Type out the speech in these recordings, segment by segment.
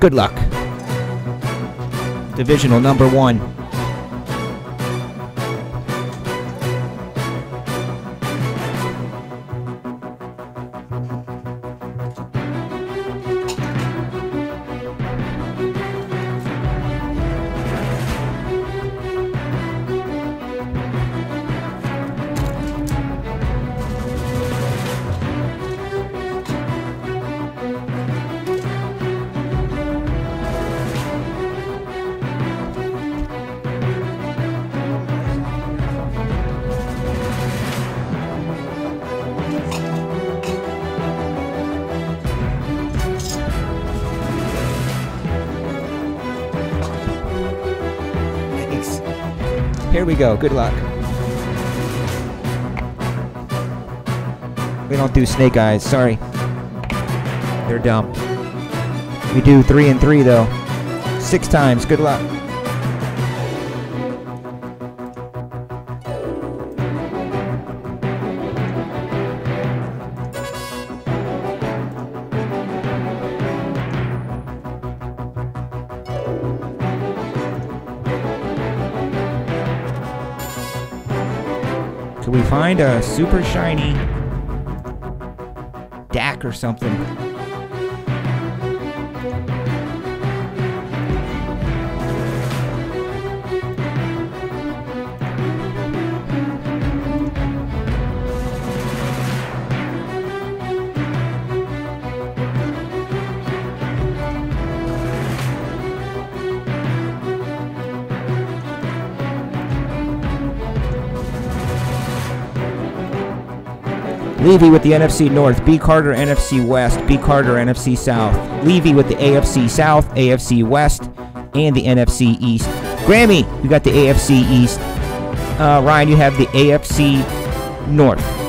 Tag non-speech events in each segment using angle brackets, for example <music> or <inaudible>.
Good luck. Divisional number one. Here we go. Good luck. We don't do snake eyes. Sorry. They're dumb. We do three and three, though. Six times. Good luck. We find a super shiny Dak or something? Levy with the NFC North, B. Carter NFC West, B. Carter NFC South, Levy with the AFC South, AFC West, and the NFC East. Grammy, you got the AFC East. Uh, Ryan, you have the AFC North.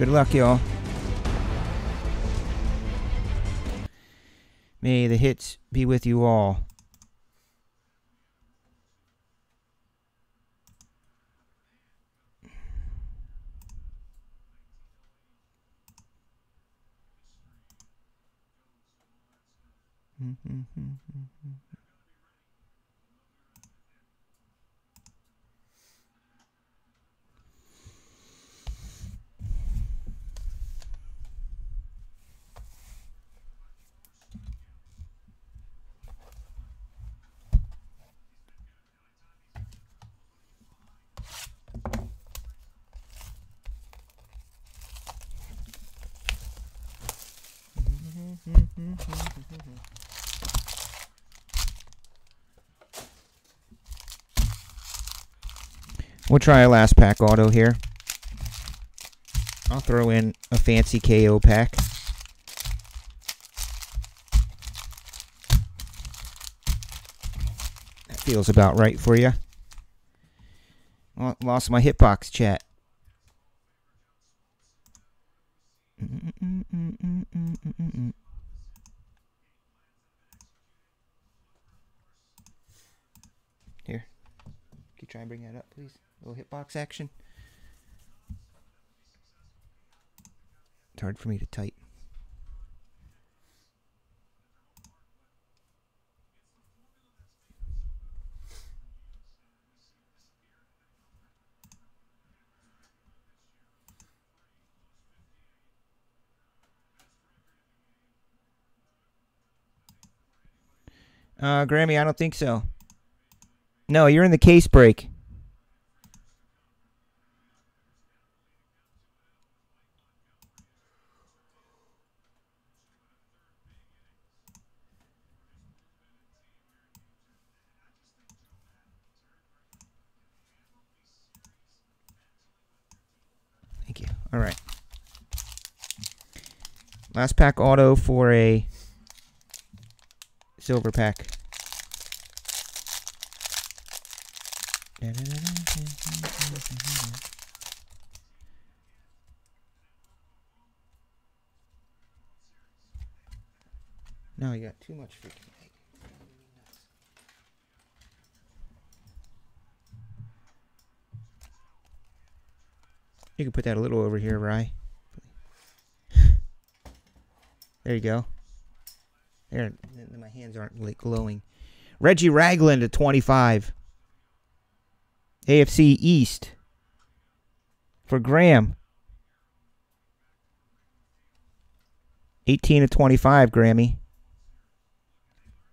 Good luck, y'all. May the hits be with you all. <laughs> We'll try a last pack auto here. I'll throw in a fancy KO pack. That feels about right for you. Lost my hitbox chat. Here. Can you try and bring that up, please? Little hitbox action. It's hard for me to type. Uh, Grammy, I don't think so. No, you're in the case break. Thank you. All right. Last pack auto for a silver pack. No, you got too much freaking You can put that a little over here, Rye. <laughs> There you go. There, my hands aren't like glowing. Reggie Ragland at 25. AFC East for Graham. 18 to 25, Grammy.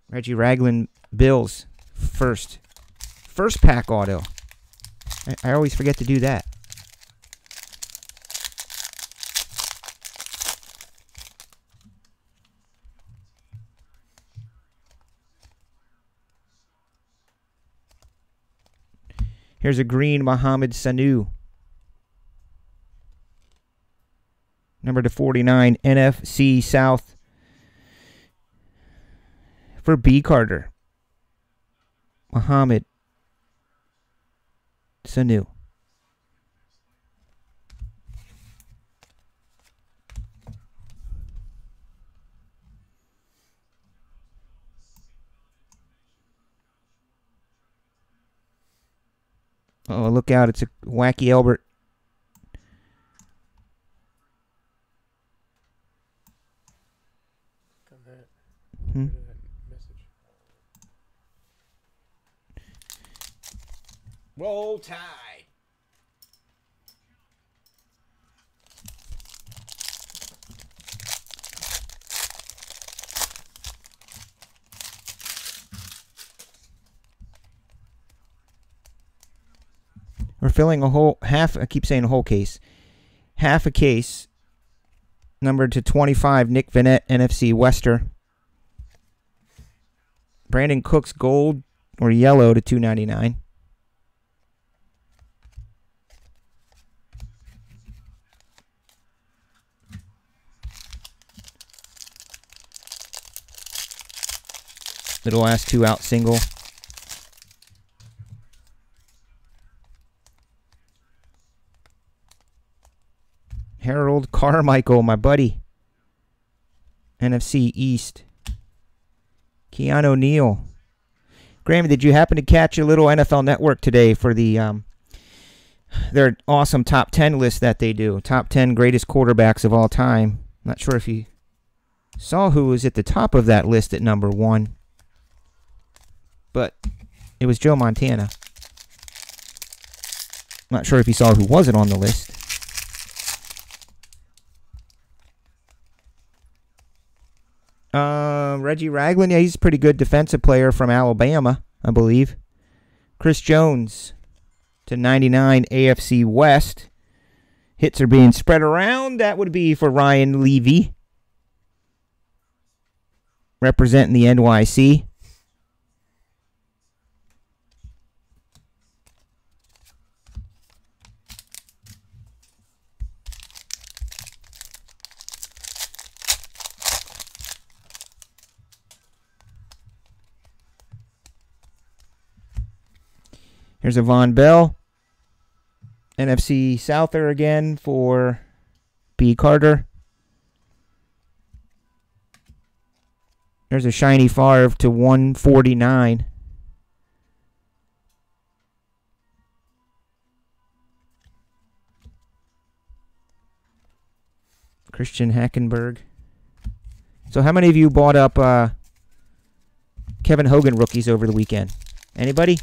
Reggie Ragland Bills first. First pack auto. I, I always forget to do that. Here's a green Mohamed Sanu. Number to 49, NFC South for B. Carter. Mohamed Sanu. Oh, look out. It's a wacky Albert. Hmm? Roll Tide. Filling a whole half. I keep saying a whole case, half a case, numbered to 25. Nick Vannett, NFC Wester. Brandin Cooks gold or yellow to 299. Little ass two out single. Harold Carmichael, my buddy. NFC East. Keanu Neal. Grammy, did you happen to catch a little NFL Network today for the um, their awesome top ten list that they do? Top ten greatest quarterbacks of all time. Not sure if you saw who was at the top of that list at number one, but it was Joe Montana. Not sure if you saw who wasn't on the list. Uh, Reggie Ragland, yeah, he's a pretty good defensive player from Alabama, I believe. Chris Jones to 99 AFC West. Hits are being spread around. That would be for Ryan Levy, representing the NYC. Here's a Vonn Bell. NFC Souther again for B. Carter. There's a shiny Favre to 149. Christian Hackenberg. So how many of you bought up uh, Kevin Hogan rookies over the weekend? Anybody?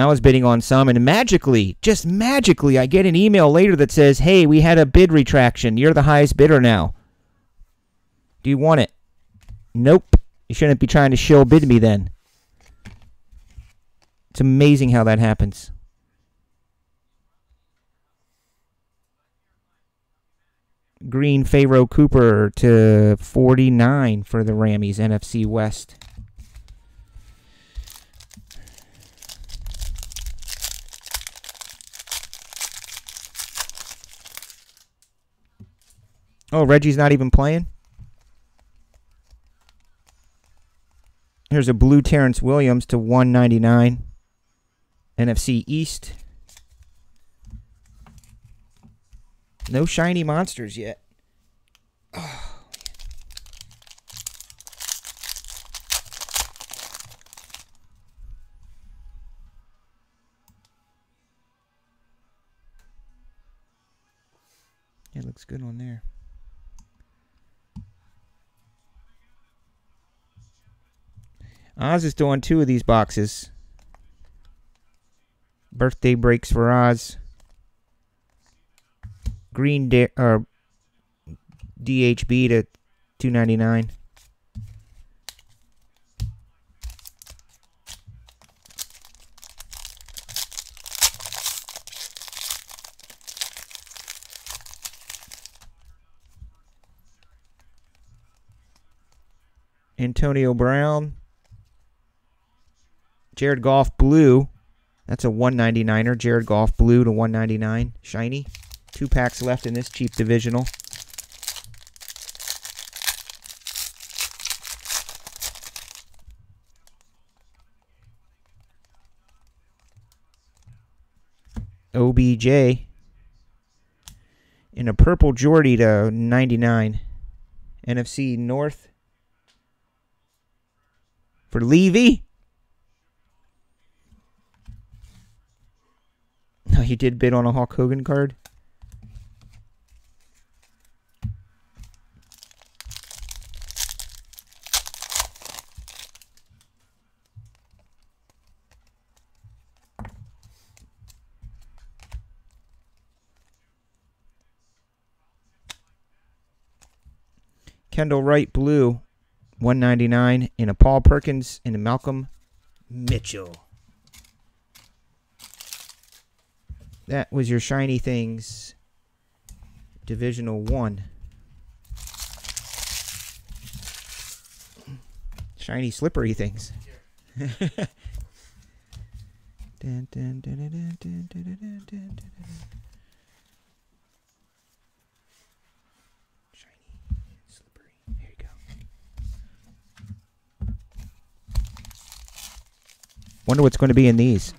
I was bidding on some, and magically, just magically, I get an email later that says, Hey, we had a bid retraction. You're the highest bidder now. Do you want it? Nope. You shouldn't be trying to shill bid me then. It's amazing how that happens. Green Pharoh Cooper to 49 for the Rammies, NFC West. Oh, Reggie's not even playing? Here's a blue Terrance Williams to 199. NFC East. No shiny monsters yet. Oh. <sighs> It looks good on there. Oz is doing two of these boxes. Birthday breaks for Oz. Green or DHB to 299. Antonio Brown. Jared Goff Blue. That's a 199er. Jared Goff Blue to 199. Shiny. Two packs left in this cheap divisional. OBJ in a purple Jordy to 99. NFC North for Levy. No, <laughs> he did bid on a Hulk Hogan card. Kendall Wright blue, 199 in a Paul Perkins and a Malcolm Mitchell. That was your shiny things divisional 1. Shiny slippery things. Wonder what's going to be in these.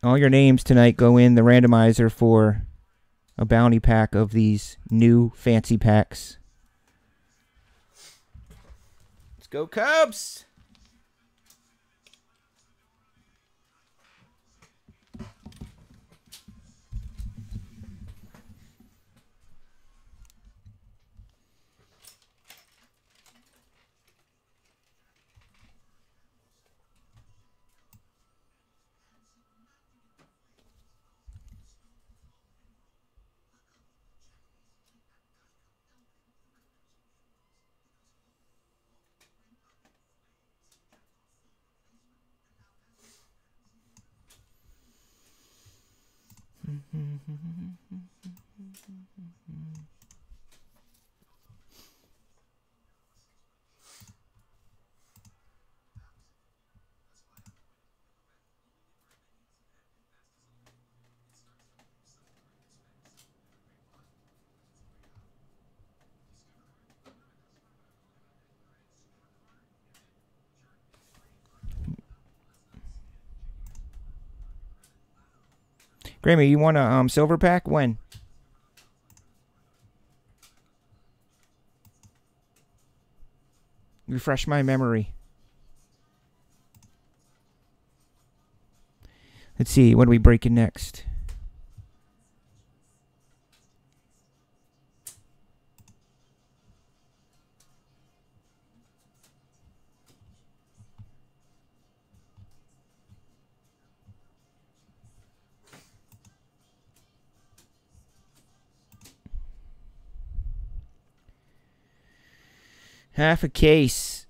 All your names tonight go in the randomizer for a bounty pack of these new fancy packs. Let's go Cubs! mm-hmm. Grammy, you want a um, silver pack? When? Refresh my memory. Let's see, what are we breaking next? Half a case.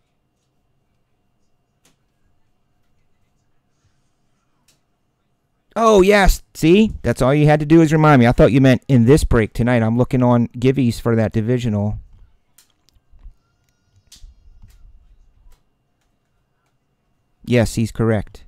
Oh, yes. See? That's all you had to do is remind me. I thought you meant in this break tonight. I'm looking on Givey's for that divisional. Yes, he's correct.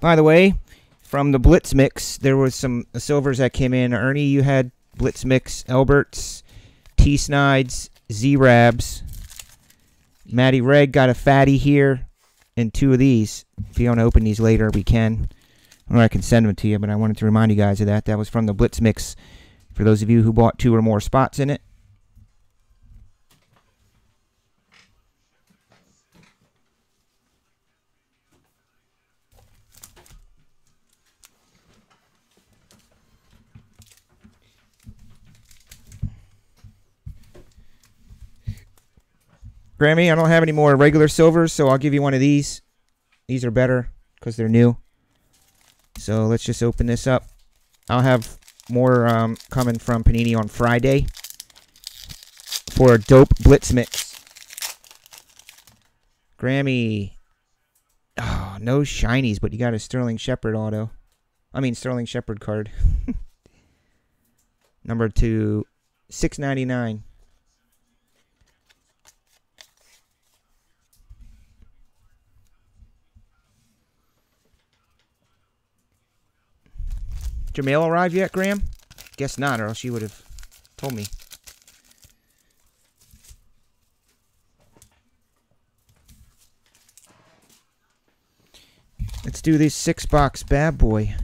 By the way, from the Blitz mix, there was some silvers that came in. Ernie, you had Blitz mix, Elberts, T Snides, Z Rabs. Matty Reg got a fatty here, and two of these. If you want to open these later, we can. Or I can send them to you, but I wanted to remind you guys of that. That was from the Blitz mix. For those of you who bought two or more spots in it. Grammy, I don't have any more regular silvers, so I'll give you one of these. These are better because they're new. So let's just open this up. I'll have more um, coming from Panini on Friday for a dope blitz mix. Grammy. Oh, no shinies, but you got a Sterling Shepard auto. I mean, Sterling Shepard card. <laughs> Number two, 699. Jamel arrive yet, Graham? Guess not, or else you would have told me. Let's do this six box bad boy.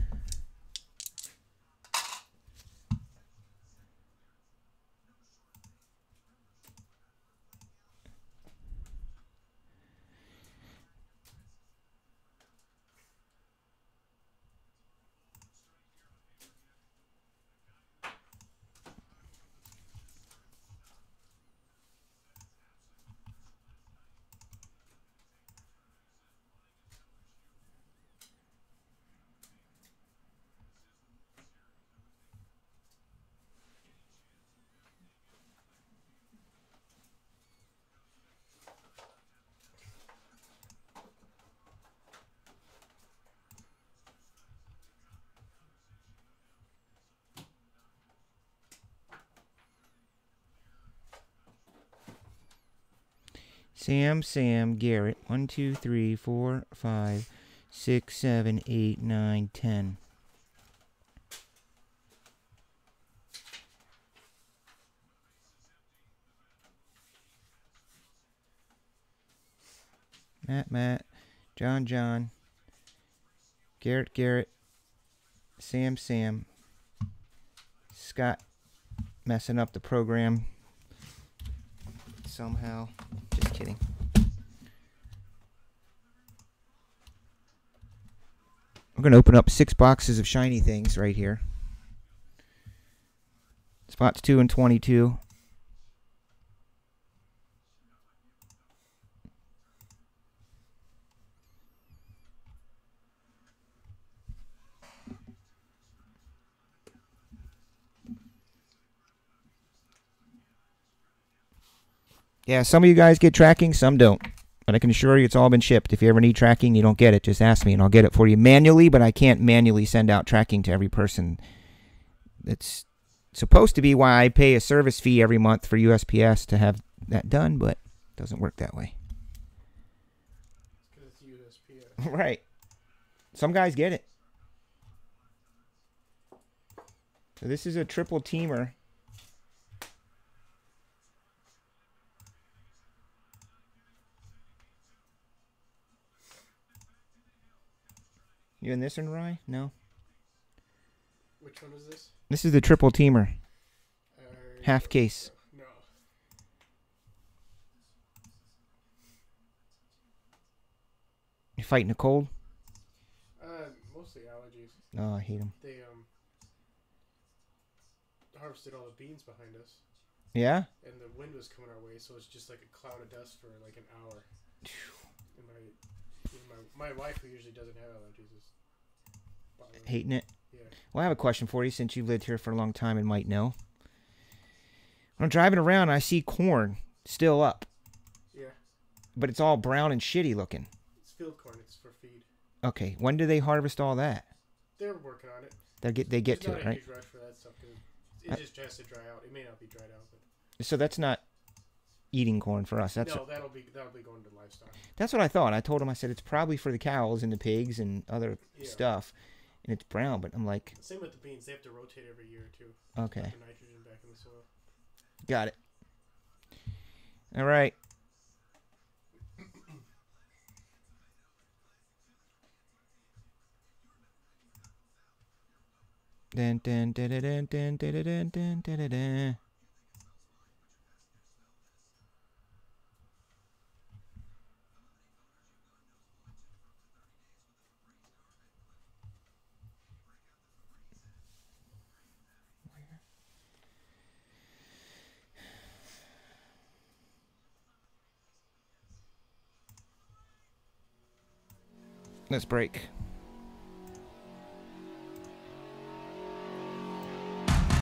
Sam, Sam, Garrett. One, two, three, four, five, six, seven, eight, nine, ten. Matt, Matt, John, John, Garrett, Garrett, Sam, Sam, Scott, messing up the program somehow. Just kidding. We're going to open up six boxes of shiny things right here. Spots 2 and 22. Yeah, some of you guys get tracking, some don't. But I can assure you it's all been shipped. If you ever need tracking, you don't get it, just ask me and I'll get it for you manually, but I can't manually send out tracking to every person. It's supposed to be why I pay a service fee every month for USPS to have that done, but it doesn't work that way. <laughs> Right. Some guys get it. So this is a triple teamer. You in this one, Rye? No. Which one is this? This is the triple teamer. Uh, Half case. No. You fighting a cold? Uh, mostly allergies. Oh, I hate them. They um harvested all the beans behind us, Yeah? and the wind was coming our way, so it's just like a cloud of dust for like an hour. And my my my wife, who usually doesn't have allergies, is. Hating it? Yeah. Well, I have a question for you since you've lived here for a long time and might know. When I'm driving around, I see corn still up, Yeah. but it's all brown and shitty looking. It's field corn. It's for feed. Okay, when do they harvest all that? They're working on it. They get they get There's to not it, a right? huge rush for that stuff it I- just has to dry out. It may not be dried out, but So that's not eating corn for us. That's no, that'll be that'll be going to livestock. that's what I thought. I told him I said it's probably for the cows and the pigs and other Yeah. stuff, and it's brown. But I'm like, Same with the beans. They have to rotate every year or two. okay, nitrogen back in the soil. got it. All right. Dun, dun, dun, dun, dun, dun, dun, dun, dun, dun. Let's break.